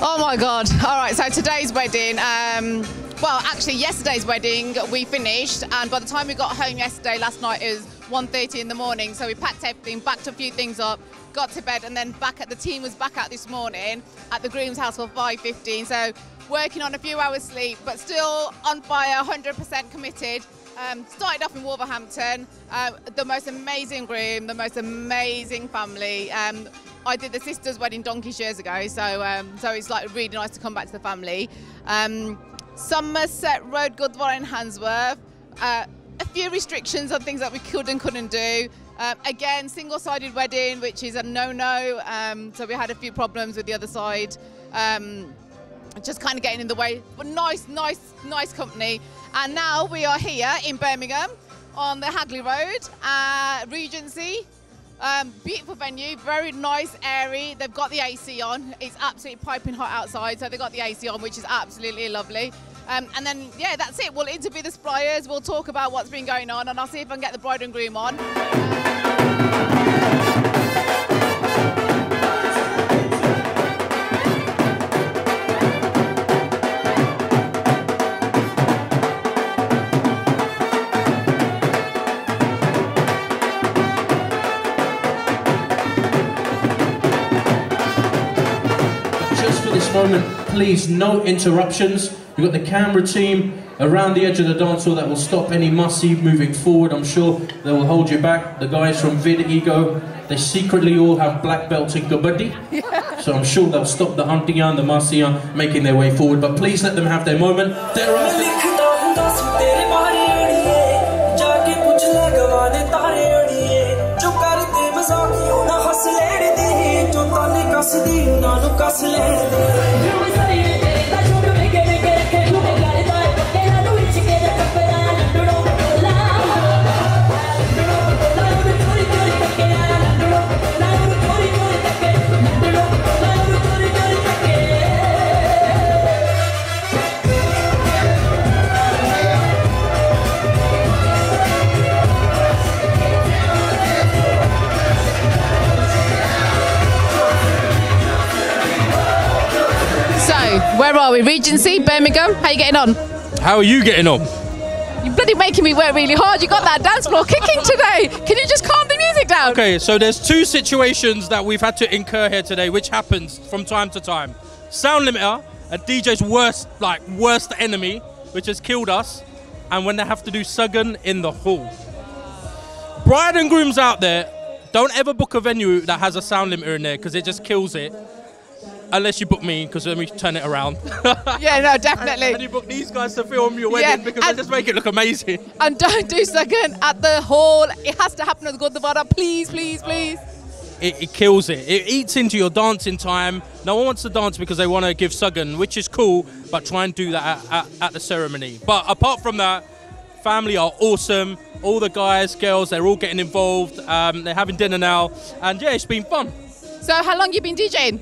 my God. All right, so today's wedding, um, well, actually yesterday's wedding, we finished, and by the time we got home yesterday, last night, it was 1.30 in the morning, so we packed everything, backed a few things up, got to bed, and then back at the team was back out this morning at the groom's house for 5.15, so working on a few hours sleep, but still on fire, 100% committed. Um, started off in Wolverhampton, uh, the most amazing groom, the most amazing family. Um, I did the sister's wedding donkeys years ago, so um, so it's like really nice to come back to the family. Um, Somerset Road, Gurdwara and Handsworth. Uh, a few restrictions on things that we could and couldn't do. Um, again, single-sided wedding, which is a no-no. Um, so we had a few problems with the other side. Um, just kind of getting in the way. But nice, nice, nice company. And now we are here in Birmingham on the Hagley Road, uh, Regency. Um, beautiful venue, very nice, airy. They've got the AC on. It's absolutely piping hot outside, so they've got the AC on, which is absolutely lovely. Um, and then, yeah, that's it. We'll interview the suppliers, We'll talk about what's been going on, and I'll see if I can get the bride and groom on. This moment, please, no interruptions. We've got the camera team around the edge of the dance floor that will stop any mussy moving forward. I'm sure they will hold you back. The guys from Vid Ego, they secretly all have black belts in kabaddi. So I'm sure they'll stop the hunting and the mussy making their way forward. But please let them have their moment. There cosledo where are? Regency, Birmingham. How you getting on? How are you getting on? You're bloody making me work really hard. You got that dance floor kicking today. Can you just calm the music down? Okay, so there's two situations that we've had to incur here today, which happens from time to time. Sound limiter, a DJ's worst, like worst enemy, which has killed us, and when they have to do Sugun in the hall. Bride and grooms out there, don't ever book a venue that has a sound limiter in there because it just kills it. Unless you book me, because then we turn it around. Yeah, no, definitely. and you book these guys to film your wedding Yeah, because and- they just make it look amazing. And don't do second at the hall. It has to happen at the Gurdwara. Please, please, please. it, it kills it. It eats into your dancing time. No one wants to dance because they want to give Sugun, which is cool, but try and do that at, at, at the ceremony. But apart from that, family are awesome. All the guys, girls, they're all getting involved. Um, they're having dinner now, and yeah, it's been fun. So, how long you been DJing?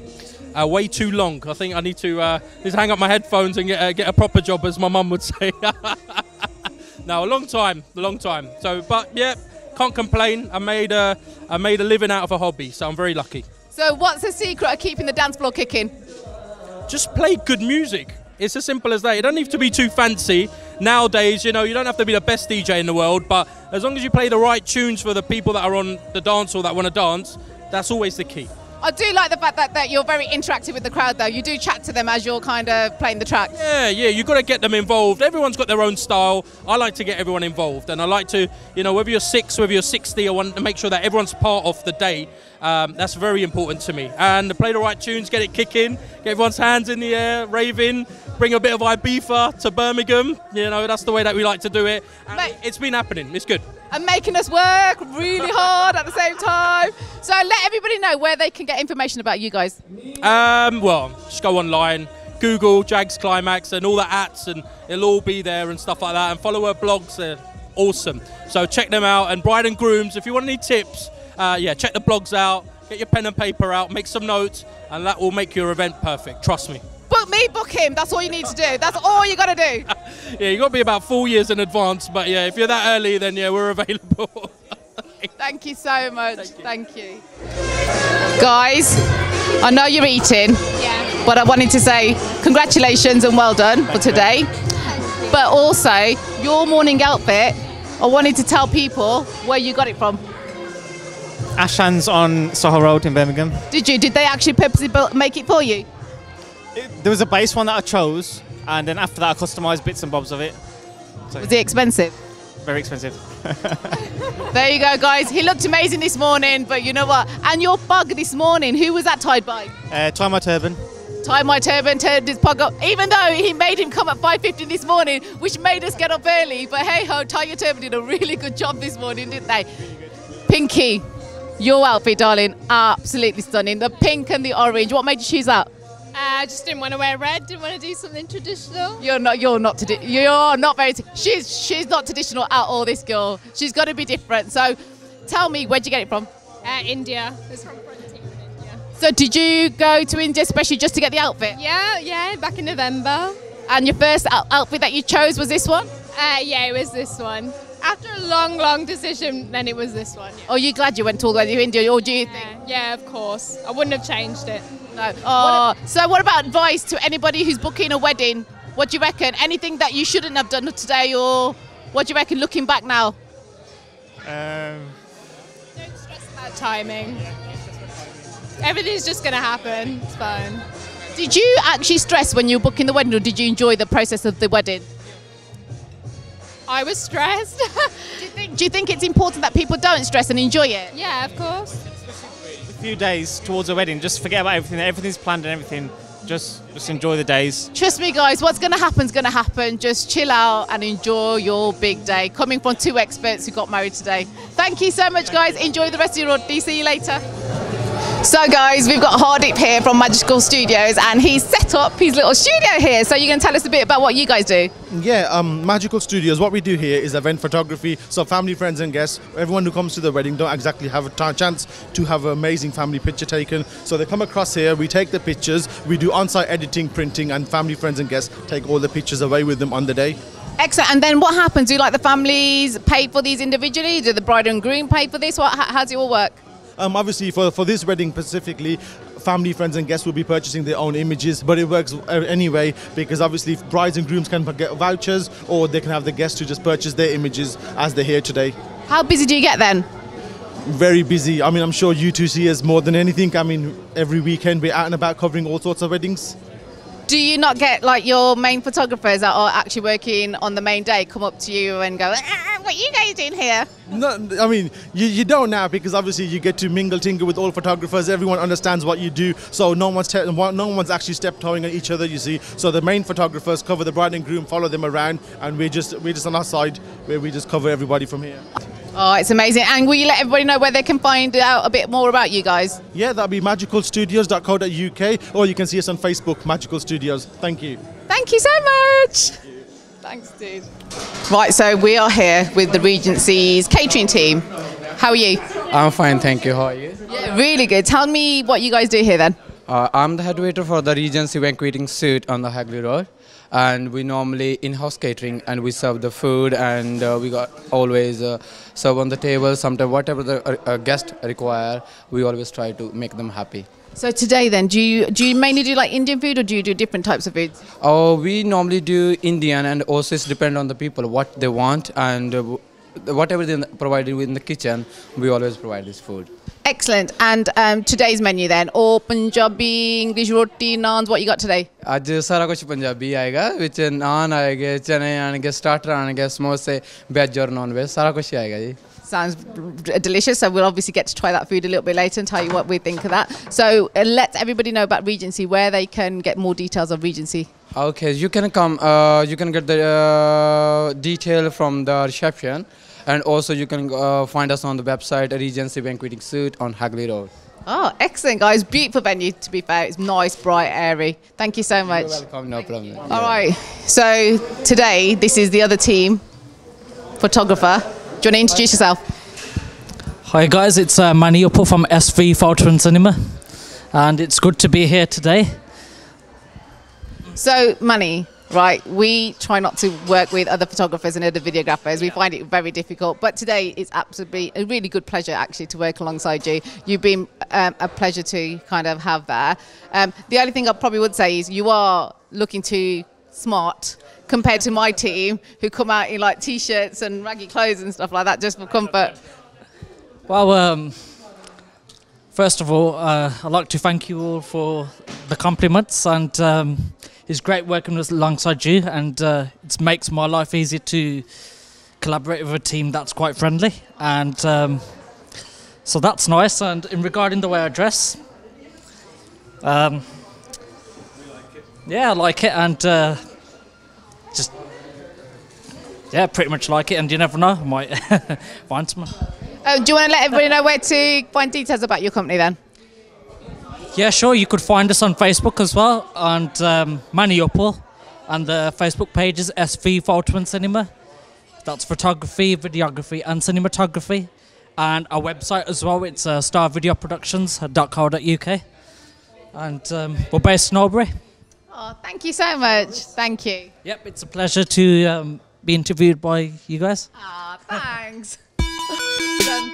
Uh, way too long. I think I need to uh, to hang up my headphones and get uh, get a proper job, as my mum would say. now, a long time, a long time. So, but yeah, can't complain. I made a I made a living out of a hobby, so I'm very lucky. So, what's the secret of keeping the dance floor kicking? just play good music. It's as simple as that. You don't need to be too fancy. Nowadays, you know, you don't have to be the best DJ in the world, but as long as you play the right tunes for the people that are on the dance or that want to dance, that's always the key. I do like the fact that, that you're very interactive with the crowd, though. You do chat to them as you're kind of playing the track. Yeah, yeah, you've got to get them involved. Everyone's got their own style. I like to get everyone involved, and I like to, you know, whether you're six, whether you're 60, I want to make sure that everyone's part of the day. Um, that's very important to me. And play the right tunes, get it kicking, get everyone's hands in the air, raving, bring a bit of Ibiza to Birmingham. You know, that's the way that we like to do it. And Mate. it's been happening. It's good. And making us work really hard at the same time. So, let everybody know where they can get information about you guys. Um, well, just go online, Google Jags Klimax, and all the ads, and it'll all be there and stuff like that. And follow her blogs; they're awesome. So check them out. And bride and grooms, if you want any tips, uh, yeah, check the blogs out. Get your pen and paper out, make some notes, and that will make your event perfect. Trust me. Book me, book him. That's all you need to do. That's all you got to do. Yeah, you got to be about four years in advance, but yeah, if you're that early, then yeah, we're available. Thank you so much. Thank you. Guys, I know you're eating, Yeah. but I wanted to say congratulations and well done for today. But also, your morning outfit, I wanted to tell people where you got it from. Ashans on Soho Road in Birmingham. Did you? Did they actually purposely make it for you? There was a base one that I chose, and then after that I customised bits and bobs of it. Was it expensive? Very expensive. There you go, guys. He looked amazing this morning, but you know what? And your bug this morning, who was that tied by? Uh, tie my turban. Tie my turban, turned his pug up, even though he made him come at 5.50 this morning, which made us get up early. But hey ho, Tie Your Turban did a really good job this morning, didn't they? Pinki, your outfit, darling, absolutely stunning. The pink and the orange. What made you choose that? Uh, I just didn't want to wear red. Didn't want to do something traditional. You're not. You're not. Tradi- you're not very. she's. She's not traditional at all. This girl. She's got to be different. So, tell me, where'd you get it from? Uh, India. It's from Frontier in India. So, did you go to India especially just to get the outfit? Yeah, yeah. Back in November. And your first out- outfit that you chose was this one? Uh, yeah, it was this one. After a long, long decision, then it was this one. Yeah. Are you glad you went all the way to India, or do you think? Yeah, yeah, of course. I wouldn't have changed it. No. Oh, so what about advice to anybody who's booking a wedding? What do you reckon? Anything that you shouldn't have done today, or what do you reckon looking back now? Um, Don't stress about timing. Everything's just gonna happen. It's fine. Did you actually stress when you were booking the wedding, or did you enjoy the process of the wedding? I was stressed. Do you think, do you think it's important that people don't stress and enjoy it? yeah, of course. Few days towards a wedding, just forget about everything. Everything's planned and everything. Just, just enjoy the days. Trust me, guys, what's going to happen is going to happen. Just chill out and enjoy your big day. Coming from two experts who got married today. Thank you so much, guys. Enjoy the rest of your holiday. See you later. So, guys, we've got Hardip here from Magical Studios, and he's set up his little studio here. So, you're going to tell us a bit about what you guys do. Yeah, um, Magical Studios. What we do here is event photography. So family, friends, and guests, everyone who comes to the wedding don't exactly have a chance to have an amazing family picture taken. So they come across here. We take the pictures. We do on-site editing, printing, and family, friends, and guests take all the pictures away with them on the day. Excellent. And then what happens? Do like the families pay for these individually? Do the bride and groom pay for this? What, how, how does it all work? Um, obviously, for, for this wedding specifically, family, friends, and guests will be purchasing their own images, but it works uh, anyway because obviously brides and grooms can get vouchers or they can have the guests to just purchase their images as they're here today. How busy do you get then? very busy. I mean, I'm sure you two see us more than anything. I mean, every weekend we're out and about covering all sorts of weddings. Do you not get like your main photographers that are actually working on the main day come up to you and go, ah, "What are you guys doing here?" No, I mean, you, you don't now because obviously you get to mingle, tingle with all photographers. Everyone understands what you do, so no one's te- no one's actually step toeing on each other. You see, so the main photographers cover the bride and groom, follow them around, and we're just we're just on our side where we just cover everybody from here. Oh, it's amazing. And will you let everybody know where they can find out a bit more about you guys? Yeah, that'll be magicalstudios.co.uk, or you can see us on Facebook, Magical Studios. Thank you. Thank you so much. Thanks, dude. Right, so we are here with the Regency's catering team. How are you? I'm fine, thank you. How are you? Yeah, really good. Tell me what you guys do here then. Uh, I'm the head waiter for the Regency Banqueting Suite on the Hagley Road, and we normally in-house catering and we serve the food and uh, we got always uh, serve on the table. Sometimes whatever the uh, uh, guest require, we always try to make them happy. So today then, do you do you mainly do like Indian food or do you do different types of foods? Uh, we normally do Indian and also it's depend on the people what they want and uh, whatever they provided in the kitchen, we always provide this food. Excellent. And um, today's menu then, or Punjabi, English roti, naans, what you got today? ਅੱਜ ਸਾਰਾ ਕੁਝ ਪੰਜਾਬੀ ਆਏਗਾ ਵਿੱਚ ਨਾਨ ਆਏਗੇ ਚਨੇ ਆਣਗੇ starter ਆਣਗੇ ਸਮੋਸੇ veg ਔਰ ਨਾਨ ਵੈਜ ਸਾਰਾ sounds delicious. So we'll obviously get to try that food a little bit later and tell you what we think of that. So uh, let everybody know about Regency, where they can get more details of Regency. Okay, you can come. Uh, you can get the uh, detail from the reception and also you can uh, find us on the website Regency Banqueting Suite on Hagley Road. Oh, excellent, guys. Beautiful venue, to be fair. It's nice, bright, airy. Thank you so much. Welcome, no problem. All right. So today, this is the other team, photographer. Do you want to introduce yourself? Hi guys, it's uh, Manny Uppal from SV Photo and Cinema, and it's good to be here today. So, Manny, right? We try not to work with other photographers and other videographers. We find it very difficult. But today it's absolutely a really good pleasure actually to work alongside you. You've been um, a pleasure to kind of have there. Um, the only thing I probably would say is you are looking too smart compared to my team who come out in like t-shirts and raggy clothes and stuff like that just for comfort. Well, um, first of all, uh, I'd like to thank you all for the compliments, and um, it's great working alongside you, and uh, it makes my life easier to collaborate with a team that's quite friendly, and um, so that's nice. And in regarding the way I dress, um, yeah, I like it, and uh, just yeah, pretty much like it. And you never know, I might find someone. Um, do you want to let everybody know where to find details about your company then? Yeah, sure. You could find us on Facebook as well, and um, Manny Uppal, and the Facebook page is SV and Cinema. That's photography, videography, and cinematography. And our website as well, it's uh, starvideoproductions.co.uk. And um, we're based in Oldbury. Oh, thank you so much. Thank you. Yep, it's a pleasure to um, be interviewed by you guys. Ah, thanks. Done.